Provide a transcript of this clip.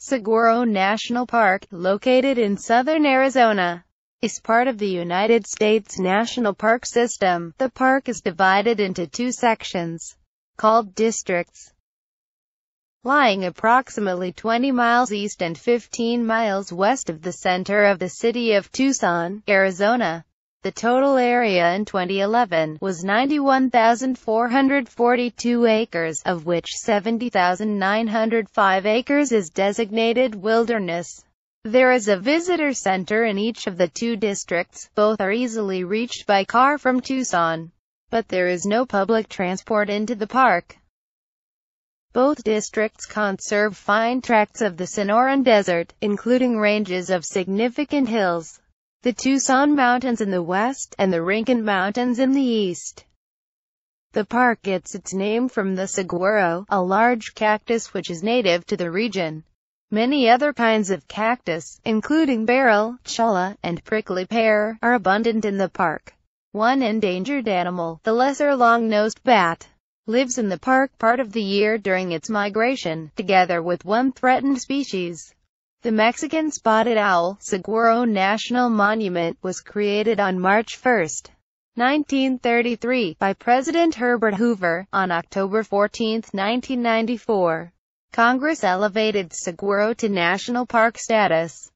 Saguaro National Park, located in southern Arizona, is part of the United States National Park System. The park is divided into two sections, called districts, lying approximately 20 miles east and 15 miles west of the center of the city of Tucson, Arizona. The total area in 2011 was 91,442 acres, of which 70,905 acres is designated wilderness. There is a visitor center in each of the two districts, both are easily reached by car from Tucson. But there is no public transport into the park. Both districts conserve fine tracts of the Sonoran Desert, including ranges of significant hills the Tucson Mountains in the west, and the Rincon Mountains in the east. The park gets its name from the saguaro, a large cactus which is native to the region. Many other kinds of cactus, including barrel, cholla, and prickly pear, are abundant in the park. One endangered animal, the lesser long-nosed bat, lives in the park part of the year during its migration, together with one threatened species. The Mexican spotted owl, Saguaro National Monument, was created on March 1, 1933, by President Herbert Hoover. On October 14, 1994, Congress elevated Saguaro to national park status.